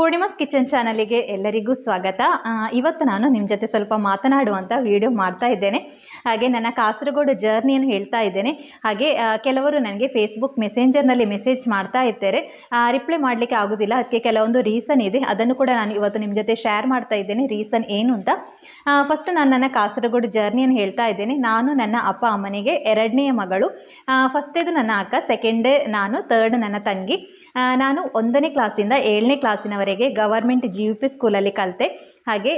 Poornima's kitchen ಚಾನಲಿಗೆ ಎಲ್ಲರಿಗೂ ಸ್ವಾಗತ. ಇವತ್ತು ನಾನು ನಿಮ್ಮ ಜೊತೆ ಸ್ವಲ್ಪ ಮಾತನಾಡುವಂಥ ವಿಡಿಯೋ ಮಾಡ್ತಾ ಇದ್ದೇನೆ. ಹಾಗೆ ನನ್ನ ಕಾಸರಗೋಡು ಜರ್ನಿಯನ್ನು ಹೇಳ್ತಾ ಇದ್ದೇನೆ. ಹಾಗೆ ಕೆಲವರು ನನಗೆ ಫೇಸ್ಬುಕ್ ಮೆಸೆಂಜರ್ನಲ್ಲಿ ಮೆಸೇಜ್ ಮಾಡ್ತಾ ಇರ್ತಾರೆ. ರಿಪ್ಲೈ ಮಾಡಲಿಕ್ಕೆ ಆಗೋದಿಲ್ಲ. ಅದಕ್ಕೆ ಕೆಲವೊಂದು ರೀಸನ್ ಇದೆ. ಅದನ್ನು ಕೂಡ ನಾನು ಇವತ್ತು ನಿಮ್ಮ ಜೊತೆ ಶೇರ್ ಮಾಡ್ತಾ ಇದ್ದೇನೆ. ರೀಸನ್ ಏನು ಅಂತ. ಫಸ್ಟ್ ನಾನು ನನ್ನ ಕಾಸರಗೋಡು ಜರ್ನಿಯನ್ನು ಹೇಳ್ತಾ ಇದ್ದೇನೆ. ನಾನು ನನ್ನ ಅಪ್ಪ ಅಮ್ಮನಿಗೆ ಎರಡನೆಯ ಮಗಳು. ಫಸ್ಟೇದು ನನ್ನ ಅಕ್ಕ ಸೆಕೆಂಡೇ ನಾನು ತರ್ಡ್ ನನ್ನ ತಂಗಿ. ನಾನು ಒಂದನೇ ಕ್ಲಾಸಿಂದ ಏಳನೇ ಕ್ಲಾಸಿನವರೆಗೆ ಗವರ್ಮೆಂಟ್ ಜಿ ಯು ಪಿ ಸ್ಕೂಲಲ್ಲಿ ಕಲಿತೆ. ಹಾಗೆ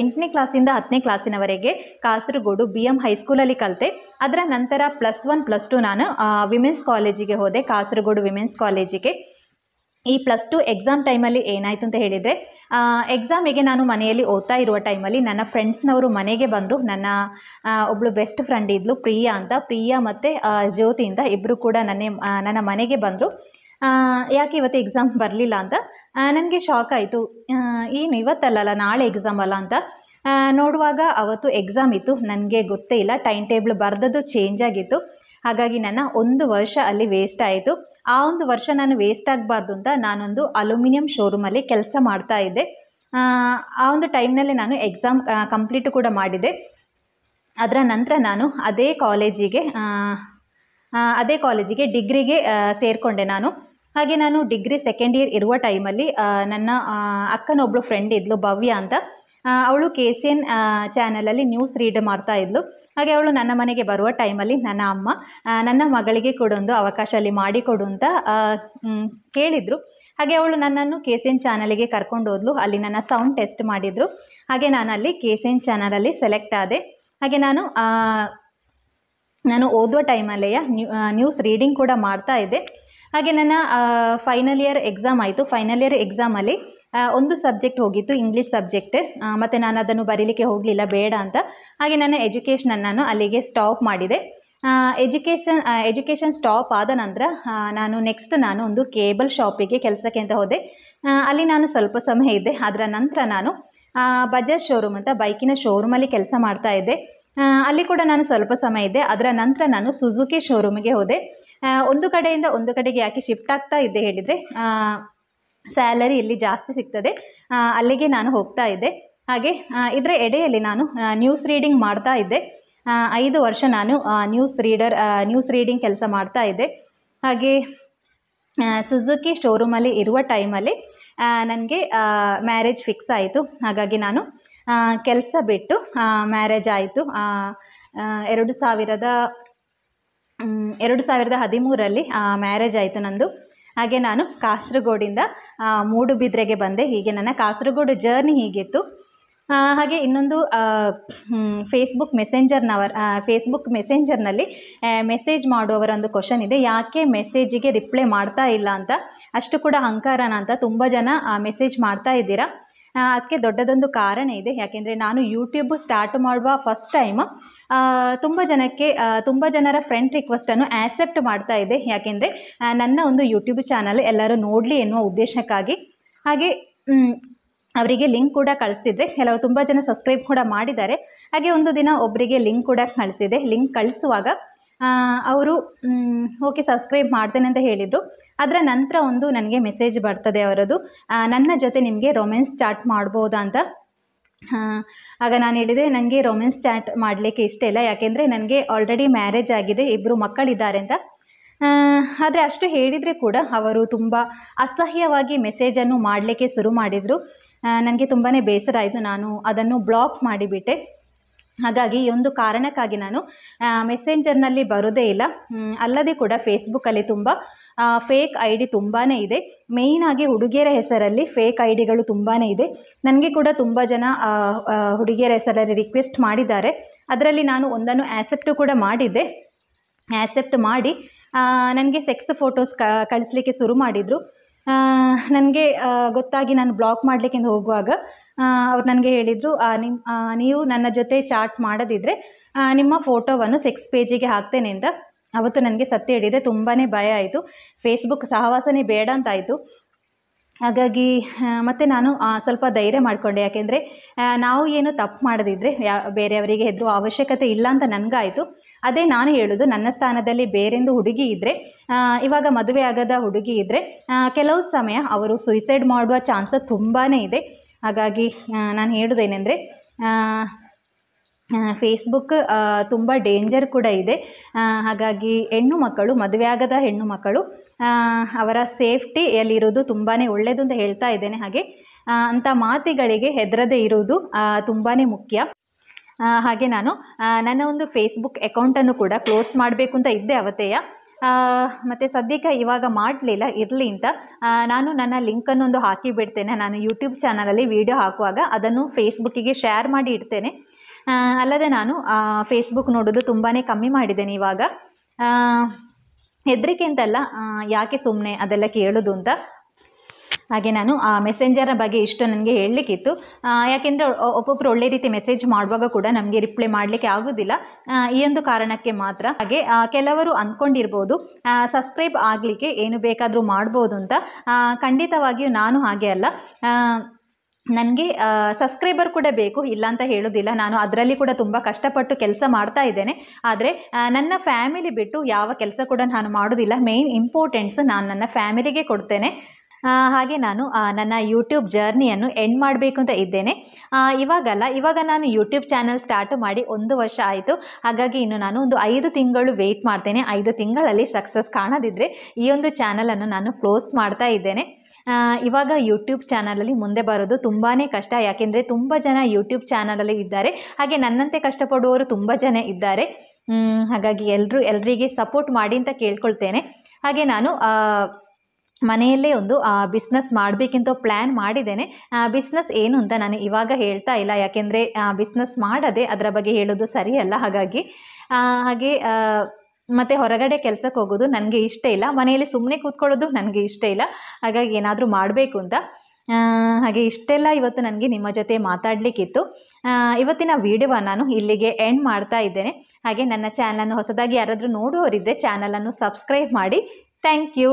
ಎಂಟನೇ ಕ್ಲಾಸಿಂದ ಹತ್ತನೇ ಕ್ಲಾಸಿನವರೆಗೆ ಕಾಸರಗೋಡು ಬಿ ಎಂ ಹೈಸ್ಕೂಲಲ್ಲಿ ಕಲಿತೆ. ಅದರ ನಂತರ ಪ್ಲಸ್ ಒನ್ ಪ್ಲಸ್ ಟು ನಾನು ವಿಮೆನ್ಸ್ ಕಾಲೇಜಿಗೆ ಹೋದೆ, ಕಾಸರಗೋಡು ವಿಮೆನ್ಸ್ ಕಾಲೇಜಿಗೆ ಈ ಪ್ಲಸ್ ಟು ಎಕ್ಸಾಮ್ ಟೈಮಲ್ಲಿ ಏನಾಯಿತು ಅಂತ ಹೇಳಿದರೆ ಎಕ್ಸಾಮಿಗೆ ನಾನು ಮನೆಯಲ್ಲಿ ಓದ್ತಾ ಇರುವ ಟೈಮಲ್ಲಿ ನನ್ನ ಫ್ರೆಂಡ್ಸ್ನವರು ಮನೆಗೆ ಬಂದರು. ನನ್ನ ಒಬ್ಬಳು ಬೆಸ್ಟ್ ಫ್ರೆಂಡ್ ಇದ್ಲು, ಪ್ರಿಯಾ ಅಂತ. ಪ್ರಿಯಾ ಮತ್ತು ಜ್ಯೋತಿ ಅಂತ ಇಬ್ಬರು ಕೂಡ ನನ್ನ ನನ್ನ ಮನೆಗೆ ಬಂದರು. ಯಾಕೆ ಇವತ್ತು ಎಕ್ಸಾಮ್ ಬರಲಿಲ್ಲ ಅಂತ? ನನಗೆ ಶಾಕ್ ಆಯಿತು. ಏನು ಇವತ್ತಲ್ಲ ನಾಳೆ ಎಕ್ಸಾಮ್ ಅಲ್ಲ ಅಂತ. ನೋಡುವಾಗ ಅವತ್ತು ಎಕ್ಸಾಮ್ ಇತ್ತು. ನನಗೆ ಗೊತ್ತೇ ಇಲ್ಲ. ಟೈಮ್ ಟೇಬಲ್ ಬರೆದದ್ದು ಚೇಂಜ್ ಆಗಿತ್ತು. ಹಾಗಾಗಿ ನನ್ನ ಒಂದು ವರ್ಷ ಅಲ್ಲಿ ವೇಸ್ಟ್ ಆಯಿತು. ಆ ಒಂದು ವರ್ಷ ನಾನು ವೇಸ್ಟ್ ಆಗಬಾರ್ದು ಅಂತ ನಾನೊಂದು ಅಲ್ಯೂಮಿನಿಯಂ ಶೋರೂಮಲ್ಲಿ ಕೆಲಸ ಮಾಡ್ತಾ ಇದ್ದೆ. ಆ, ಒಂದು ಟೈಮ್ನಲ್ಲಿ ನಾನು ಎಕ್ಸಾಮ್ ಕಂಪ್ಲೀಟು ಕೂಡ ಮಾಡಿದೆ. ಅದರ ನಂತರ ನಾನು ಅದೇ ಕಾಲೇಜಿಗೆ ಅದೇ ಕಾಲೇಜಿಗೆ ಡಿಗ್ರಿಗೆ ಸೇರಿಕೊಂಡೆ ನಾನು. ಹಾಗೆ ನಾನು ಡಿಗ್ರಿ ಸೆಕೆಂಡ್ ಇಯರ್ ಇರುವ ಟೈಮಲ್ಲಿ ನನ್ನ ಅಕ್ಕನೊಬ್ಳು ಫ್ರೆಂಡ್ ಇದ್ಲು, ಭವ್ಯ ಅಂತ. ಅವಳು ಕೆ ಸಿ ಎನ್ ಚಾನಲಲ್ಲಿ ನ್ಯೂಸ್ ರೀಡ್ ಮಾಡ್ತಾ ಇದ್ಲು. ಹಾಗೆ ಅವಳು ನನ್ನ ಮನೆಗೆ ಬರುವ ಟೈಮಲ್ಲಿ ನನ್ನ ಅಮ್ಮ ನನ್ನ ಮಗಳಿಗೆ ಕೊಡೊಂದು ಅವಕಾಶ ಅಲ್ಲಿ ಮಾಡಿಕೊಡು ಅಂತ ಕೇಳಿದರು. ಹಾಗೆ ಅವಳು ನನ್ನನ್ನು ಕೆ ಸಿ ಎನ್ ಚಾನಲಿಗೆ ಕರ್ಕೊಂಡು ಹೋದ್ಲು. ಅಲ್ಲಿ ನನ್ನ ಸೌಂಡ್ ಟೆಸ್ಟ್ ಮಾಡಿದರು. ಹಾಗೆ ನಾನು ಅಲ್ಲಿ ಕೆ ಸಿ ಎನ್ ಚಾನಲಲ್ಲಿ ಸೆಲೆಕ್ಟ್ ಆದೆ. ಹಾಗೆ ನಾನು ನಾನು ಓದುವ ಟೈಮಲ್ಲೇ ನ್ಯೂಸ್ ರೀಡಿಂಗ್ ಕೂಡ ಮಾಡ್ತಾ ಇದ್ದೆ. ಹಾಗೆ ನನ್ನ ಫೈನಲ್ ಇಯರ್ ಎಕ್ಸಾಮ್ ಆಯಿತು. ಫೈನಲ್ ಇಯರ್ ಎಕ್ಸಾಮಲ್ಲಿ ಒಂದು ಸಬ್ಜೆಕ್ಟ್ ಹೋಗಿತ್ತು ಇಂಗ್ಲೀಷ್ ಸಬ್ಜೆಕ್ಟ್ ಮತ್ತು ನಾನು ಅದನ್ನು ಬರೀಲಿಕ್ಕೆ ಹೋಗಲಿಲ್ಲ, ಬೇಡ ಅಂತ. ಹಾಗೆ ನನ್ನ ಎಜುಕೇಷನನ್ನು ನಾನು ಅಲ್ಲಿಗೆ ಸ್ಟಾಪ್ ಮಾಡಿದೆ. ಎಜುಕೇಷನ್ ಎಜುಕೇಷನ್ ಸ್ಟಾಪ್ ಆದ ನಂತರ ನಾನು ನೆಕ್ಸ್ಟ್ ನಾನು ಒಂದು ಕೇಬಲ್ ಶಾಪಿಗೆ ಕೆಲಸಕ್ಕೆ ಅಂತ ಹೋದೆ. ಅಲ್ಲಿ ನಾನು ಸ್ವಲ್ಪ ಸಮಯ ಇದ್ದೆ. ಅದರ ನಂತರ ನಾನು ಬಜಾಜ್ ಶೋರೂಮ್ ಅಂತ ಬೈಕಿನ ಶೋರೂಮಲ್ಲಿ ಕೆಲಸ ಮಾಡ್ತಾ ಇದ್ದೆ. ಅಲ್ಲಿ ಕೂಡ ನಾನು ಸ್ವಲ್ಪ ಸಮಯ ಇದ್ದೆ. ಅದರ ನಂತರ ನಾನು ಸುಜುಕಿ ಶೋರೂಮಿಗೆ ಹೋದೆ. ಒಂದು ಕಡೆಯಿಂದ ಒಂದು ಕಡೆಗೆ ಯಾಕೆ ಶಿಫ್ಟ್ ಆಗ್ತಾ ಇದ್ದೆ ಹೇಳಿದರೆ ಸ್ಯಾಲರಿ ಇಲ್ಲಿ ಜಾಸ್ತಿ ಸಿಗ್ತದೆ. ಅಲ್ಲಿಗೆ ನಾನು ಹೋಗ್ತಾ ಇದ್ದೆ. ಹಾಗೆ ಇದರ ಎಡೆಯಲ್ಲಿ ನಾನು ನ್ಯೂಸ್ ರೀಡಿಂಗ್ ಮಾಡ್ತಾ ಇದ್ದೆ. ಐದು ವರ್ಷ ನಾನು ನ್ಯೂಸ್ ರೀಡರ್ ನ್ಯೂಸ್ ರೀಡಿಂಗ್ ಕೆಲಸ ಮಾಡ್ತಾ ಇದ್ದೆ. ಹಾಗೆ ಸುಜುಕಿ ಶೋರೂಮಲ್ಲಿ ಇರುವ ಟೈಮಲ್ಲಿ ನನಗೆ ಮ್ಯಾರೇಜ್ ಫಿಕ್ಸ್ ಆಯಿತು. ಹಾಗಾಗಿ ನಾನು ಕೆಲಸ ಬಿಟ್ಟು ಮ್ಯಾರೇಜ್ ಆಯಿತು. ಎರಡು ಸಾವಿರದ ಎರಡು ಸಾವಿರದ ಹದಿಮೂರರಲ್ಲಿ ಮ್ಯಾರೇಜ್ ಆಯಿತು ನಂದು. ಹಾಗೆ ನಾನು ಕಾಸರಗೋಡಿಂದ ಮೂಡುಬಿದ್ರೆಗೆ ಬಂದೆ. ಹೀಗೆ ನನ್ನ ಕಾಸರಗೋಡು ಜರ್ನಿ ಹೀಗಿತ್ತು. ಹಾಗೆ ಇನ್ನೊಂದು ಫೇಸ್ಬುಕ್ ಮೆಸೆಂಜರ್ನವರ್ ಫೇಸ್ಬುಕ್ ಮೆಸೆಂಜರ್ನಲ್ಲಿ ಮೆಸೇಜ್ ಮಾಡುವವರ ಒಂದು ಕ್ವಶನ್ ಇದೆ. ಯಾಕೆ ಮೆಸೇಜಿಗೆ ರಿಪ್ಲೈ ಮಾಡ್ತಾ ಇಲ್ಲ ಅಂತ? ಅಷ್ಟು ಕೂಡ ಅಹಂಕಾರನ ಅಂತ ತುಂಬ ಜನ ಮೆಸೇಜ್ ಮಾಡ್ತಾ ಇದ್ದೀರಾ? ಅದಕ್ಕೆ ದೊಡ್ಡದೊಂದು ಕಾರಣ ಇದೆ. ಯಾಕೆಂದರೆ ನಾನು ಯೂಟ್ಯೂಬ್ ಸ್ಟಾರ್ಟ್ ಮಾಡುವ ಫಸ್ಟ್ ಟೈಮ್ ತುಂಬ ಜನಕ್ಕೆ ತುಂಬ ಜನರ ಫ್ರೆಂಡ್ ರಿಕ್ವೆಸ್ಟನ್ನು ಆ್ಯಕ್ಸೆಪ್ಟ್ ಮಾಡ್ತಾ ಇದೆ. ಯಾಕೆಂದರೆ ನನ್ನ ಒಂದು ಯೂಟ್ಯೂಬ್ ಚಾನಲ್ ಎಲ್ಲರೂ ನೋಡಲಿ ಎನ್ನುವ ಉದ್ದೇಶಕ್ಕಾಗಿ. ಹಾಗೆ ಅವರಿಗೆ ಲಿಂಕ್ ಕೂಡ ಕಳಿಸ್ತಿದ್ದೆ ಕೆಲವರು ತುಂಬ ಜನ ಸಬ್ಸ್ಕ್ರೈಬ್ ಕೂಡ ಮಾಡಿದ್ದಾರೆ. ಹಾಗೆ ಒಂದು ದಿನ ಒಬ್ಬರಿಗೆ ಲಿಂಕ್ ಕೂಡ ಕಳಿಸಿದೆ. ಲಿಂಕ್ ಕಳಿಸುವಾಗ ಅವರು ಓಕೆ ಸಬ್ಸ್ಕ್ರೈಬ್ ಮಾಡ್ತೇನೆ ಅಂತ ಹೇಳಿದರು. ಅದರ ನಂತರ ಒಂದು ನನಗೆ ಮೆಸೇಜ್ ಬರ್ತದೆ ಅವರದು. ನನ್ನ ಜೊತೆ ನಿಮಗೆ ರೊಮ್ಯಾನ್ಸ್ ಸ್ಟಾರ್ಟ್ ಮಾಡ್ಬೋದಾ ಅಂತ ಆಗ ನಾನು ಹೇಳಿದೆ ನನಗೆ ರೊಮ್ಯಾನ್ಸ್ ಚಾಟ್ ಮಾಡಲಿಕ್ಕೆ ಇಷ್ಟ ಇಲ್ಲ, ಯಾಕೆಂದರೆ ನನಗೆ ಆಲ್ರೆಡಿ ಮ್ಯಾರೇಜ್ ಆಗಿದೆ ಇಬ್ಬರು ಮಕ್ಕಳಿದ್ದಾರೆ ಅಂತ. ಆದರೆ ಅಷ್ಟು ಹೇಳಿದರೆ ಕೂಡ ಅವರು ತುಂಬ ಅಸಹ್ಯವಾಗಿ ಮೆಸೇಜನ್ನು ಮಾಡಲಿಕ್ಕೆ ಶುರು ಮಾಡಿದರು. ನನಗೆ ತುಂಬಾ ಬೇಸರ ಆಯಿತು, ನಾನು ಅದನ್ನು ಬ್ಲಾಕ್ ಮಾಡಿಬಿಟ್ಟೆ. ಹಾಗಾಗಿ ಈ ಒಂದು ಕಾರಣಕ್ಕಾಗಿ ನಾನು ಮೆಸೆಂಜರ್ನಲ್ಲಿ ಬರೋದೇ ಇಲ್ಲ. ಅಲ್ಲದೆ ಕೂಡ ಫೇಸ್ಬುಕ್ಕಲ್ಲಿ ತುಂಬ ಫೇಕ್ ಐ ಡಿ ತುಂಬಾ ಇದೆ. ಮೇಯ್ನಾಗಿ ಹುಡುಗಿಯರ ಹೆಸರಲ್ಲಿ ಫೇಕ್ ಐ ಡಿಗಳು ತುಂಬಾ ಇದೆ. ನನಗೆ ಕೂಡ ತುಂಬ ಜನ ಹುಡುಗಿಯರ ಹೆಸರಲ್ಲಿ ರಿಕ್ವೆಸ್ಟ್ ಮಾಡಿದ್ದಾರೆ. ಅದರಲ್ಲಿ ನಾನು ಒಂದನ್ನು ಆ್ಯಸೆಪ್ಟು ಕೂಡ ಮಾಡಿದ್ದೆ. ಆ್ಯಸೆಪ್ಟ್ ಮಾಡಿ ನನಗೆ ಸೆಕ್ಸ್ ಫೋಟೋಸ್ ಕ, ಕಳಿಸ್ಲಿಕ್ಕೆ ಶುರು ಮಾಡಿದರು. ನನಗೆ ಗೊತ್ತಾಗಿ ನಾನು ಬ್ಲಾಕ್ ಮಾಡಲಿಕ್ಕೆ ಹೋಗುವಾಗ ಅವ್ರು ನನಗೆ ಹೇಳಿದರು ನಿಮ್ಮ ನೀವು ನನ್ನ ಜೊತೆ ಚಾಟ್ ಮಾಡದಿದ್ದರೆ ನಿಮ್ಮ ಫೋಟೋವನ್ನು ಸೆಕ್ಸ್ ಪೇಜಿಗೆ ಹಾಕ್ತೇನೆ ಅಂತ. ಅವತ್ತು ನನಗೆ ಸತ್ಯ ಹಿಡಿದೆ ತುಂಬಾ ಭಯ ಆಯಿತು. ಫೇಸ್ಬುಕ್ ಸಹವಾಸನೇ ಬೇಡ ಅಂತಾಯಿತು. ಹಾಗಾಗಿ ಮತ್ತು ನಾನು ಸ್ವಲ್ಪ ಧೈರ್ಯ ಮಾಡಿಕೊಂಡೆ. ಯಾಕೆಂದರೆ ನಾವು ಏನು ತಪ್ಪು ಮಾಡದಿದ್ದರೆ ಯಾ, ಬೇರೆಯವರಿಗೆ ಹೆದರು ಅವಶ್ಯಕತೆ ಇಲ್ಲ ಅಂತ ನನಗಾಯಿತು. ಅದೇ ನಾನು ಹೇಳೋದು, ನನ್ನ ಸ್ಥಾನದಲ್ಲಿ ಬೇರೆಂದು ಹುಡುಗಿ ಇದ್ದರೆ ಇವಾಗ ಮದುವೆ ಆಗದ ಹುಡುಗಿ ಇದ್ದರೆ ಕೆಲವು ಸಮಯ ಅವರು ಸುಯಿಸೈಡ್ ಮಾಡುವ ಚಾನ್ಸಸ್ ತುಂಬಾ ಇದೆ. ಹಾಗಾಗಿ ನಾನು ಹೇಳೋದೇನೆಂದರೆ ಫೇಸ್ಬುಕ್ ತುಂಬ ಡೇಂಜರ್ ಕೂಡ ಇದೆ. ಹಾಗಾಗಿ ಹೆಣ್ಣು ಮಕ್ಕಳು, ಮದುವೆ ಆಗದ ಹೆಣ್ಣು ಮಕ್ಕಳು ಅವರ ಅವರ ಸೇಫ್ಟಿಯಲ್ಲಿರೋದು ತುಂಬಾ ಒಳ್ಳೆಯದು ಅಂತ ಹೇಳ್ತಾ ಇದ್ದೇನೆ. ಹಾಗೆ ಅಂಥ ಮಾತಿಗಳಿಗೆ ಹೆದರದೇ ಇರುವುದು ತುಂಬಾ ಮುಖ್ಯ. ಹಾಗೆ ನಾನು ನನ್ನ ಒಂದು ಫೇಸ್ಬುಕ್ ಅಕೌಂಟನ್ನು ಕೂಡ ಕ್ಲೋಸ್ ಮಾಡಬೇಕು ಅಂತ ಇದ್ದೆ ಅವತ್ತೆಯ. ಮತ್ತು ಸದ್ಯಕ್ಕೆ ಇವಾಗ ಮಾಡಲಿಲ್ಲ, ಇರಲಿ ಅಂತ. ನಾನು ನನ್ನ ಲಿಂಕನ್ನೊಂದು ಹಾಕಿ ಬಿಡ್ತೇನೆ. ನಾನು ಯೂಟ್ಯೂಬ್ ಚಾನಲಲ್ಲಿ ವಿಡಿಯೋ ಹಾಕುವಾಗ ಅದನ್ನು ಫೇಸ್ಬುಕ್ಕಿಗೆ ಶೇರ್ ಮಾಡಿ ಇಡ್ತೇನೆ. ಅಲ್ಲದೆ ನಾನು ಫೇಸ್ಬುಕ್ ನೋಡೋದು ತುಂಬಾ ಕಮ್ಮಿ ಮಾಡಿದ್ದೇನೆ ಇವಾಗ. ಹೆದರಿಕೆ ಅಂತಲ್ಲ ಯಾಕೆ ಸುಮ್ಮನೆ ಅದೆಲ್ಲ ಕೇಳೋದು ಅಂತ. ಹಾಗೆ ನಾನು, ಆ ಮೆಸೆಂಜರ್ ಬಗ್ಗೆ ಇಷ್ಟು ನನಗೆ ಹೇಳಲಿಕ್ಕಿತ್ತು. ಯಾಕೆಂದರೆ ಒಬ್ಬೊಬ್ಬರು ಒಳ್ಳೆ ರೀತಿ ಮೆಸೇಜ್ ಮಾಡುವಾಗ ಕೂಡ ನಮಗೆ ರಿಪ್ಲೈ ಮಾಡಲಿಕ್ಕೆ ಆಗೋದಿಲ್ಲ. ಈ ಒಂದು ಕಾರಣಕ್ಕೆ ಮಾತ್ರ. ಹಾಗೆ ಕೆಲವರು ಅಂದ್ಕೊಂಡಿರ್ಬೋದು ಸಬ್ಸ್ಕ್ರೈಬ್ ಆಗಲಿಕ್ಕೆ ಏನು ಬೇಕಾದರೂ ಮಾಡ್ಬೋದು ಅಂತ. ಖಂಡಿತವಾಗಿಯೂ ನಾನು ಹಾಗೆ ಅಲ್ಲ. ನನಗೆ ಸಬ್ಸ್ಕ್ರೈಬರ್ ಕೂಡ ಬೇಕು ಇಲ್ಲ ಅಂತ ಹೇಳೋದಿಲ್ಲ. ನಾನು ಅದರಲ್ಲಿ ಕೂಡ ತುಂಬ ಕಷ್ಟಪಟ್ಟು ಕೆಲಸ ಮಾಡ್ತಾ ಇದ್ದೇನೆ. ಆದರೆ ನನ್ನ ಫ್ಯಾಮಿಲಿ ಬಿಟ್ಟು ಯಾವ ಕೆಲಸ ಕೂಡ ನಾನು ಮಾಡೋದಿಲ್ಲ. ಮೇಯ್ನ್ ಇಂಪಾರ್ಟೆನ್ಸ್ ನಾನು ನನ್ನ ಫ್ಯಾಮಿಲಿಗೆ ಕೊಡ್ತೇನೆ. ಹಾಗೆ ನಾನು ನನ್ನ ಯೂಟ್ಯೂಬ್ ಜರ್ನಿಯನ್ನು ಎಂಡ್ ಮಾಡಬೇಕು ಅಂತ ಇದ್ದೇನೆ. ಇವಾಗಲ್ಲ, ಇವಾಗ ನಾನು ಯೂಟ್ಯೂಬ್ ಚಾನಲ್ ಸ್ಟಾರ್ಟ್ ಮಾಡಿ ಒಂದು ವರ್ಷ ಆಯಿತು. ಹಾಗಾಗಿ ಇನ್ನು ನಾನು ಒಂದು ಐದು ತಿಂಗಳು ವೆಯ್ಟ್ ಮಾಡ್ತೇನೆ. ಐದು ತಿಂಗಳಲ್ಲಿ ಸಕ್ಸಸ್ ಕಾಣದಿದ್ದರೆ ಈ ಒಂದು ಚಾನಲನ್ನು ನಾನು ಕ್ಲೋಸ್ ಮಾಡ್ತಾ ಇದ್ದೇನೆ. ಇವಾಗ ಯೂಟ್ಯೂಬ್ ಚಾನಲಲ್ಲಿ ಮುಂದೆ ಬರೋದು ತುಂಬಾ ಕಷ್ಟ. ಯಾಕೆಂದರೆ ತುಂಬ ಜನ ಯೂಟ್ಯೂಬ್ ಚಾನಲಲ್ಲಿ ಇದ್ದಾರೆ. ಹಾಗೆ ನನ್ನಂತೆ ಕಷ್ಟಪಡುವವರು ತುಂಬ ಜನ ಇದ್ದಾರೆ. ಹಾಗಾಗಿ ಎಲ್ಲರೂ ಎಲ್ಲರಿಗೆ ಸಪೋರ್ಟ್ ಮಾಡಿ ಅಂತ ಕೇಳ್ಕೊಳ್ತೇನೆ. ಹಾಗೆ ನಾನು ಮನೆಯಲ್ಲೇ ಒಂದು ಬಿಸ್ನೆಸ್ ಮಾಡಬೇಕಿಂತ ಪ್ಲ್ಯಾನ್ ಮಾಡಿದ್ದೇನೆ. ಬಿಸ್ನೆಸ್ ಏನು ಅಂತ ನಾನು ಇವಾಗ ಹೇಳ್ತಾ ಇಲ್ಲ. ಯಾಕೆಂದರೆ ಬಿಸ್ನೆಸ್ ಮಾಡದೆ ಅದರ ಬಗ್ಗೆ ಹೇಳೋದು ಸರಿಯಲ್ಲ. ಹಾಗಾಗಿ ಹಾಗೆ ಮತ್ತು ಹೊರಗಡೆ ಕೆಲಸಕ್ಕೆ ಹೋಗೋದು ನನಗೆ ಇಷ್ಟ ಇಲ್ಲ. ಮನೆಯಲ್ಲಿ ಸುಮ್ಮನೆ ಕೂತ್ಕೊಳ್ಳೋದು ನನಗೆ ಇಷ್ಟ ಇಲ್ಲ. ಹಾಗಾಗಿ ಏನಾದರೂ ಮಾಡಬೇಕು ಅಂತ. ಹಾಗೆ ಇಷ್ಟೆಲ್ಲ ಇವತ್ತು ನನಗೆ ನಿಮ್ಮ ಜೊತೆ ಮಾತಾಡಲಿಕ್ಕಿತ್ತು. ಇವತ್ತಿನ ವಿಡಿಯೋವ ನಾನು ಇಲ್ಲಿಗೆ ಎಂಡ್ ಮಾಡ್ತಾ ಇದ್ದೇನೆ. ಹಾಗೆ ನನ್ನ ಚಾನಲನ್ನು ಹೊಸದಾಗಿ ಯಾರಾದರೂ ನೋಡುವವರಿದ್ದರೆ ಚಾನಲನ್ನು ಸಬ್ಸ್ಕ್ರೈಬ್ ಮಾಡಿ. Thank you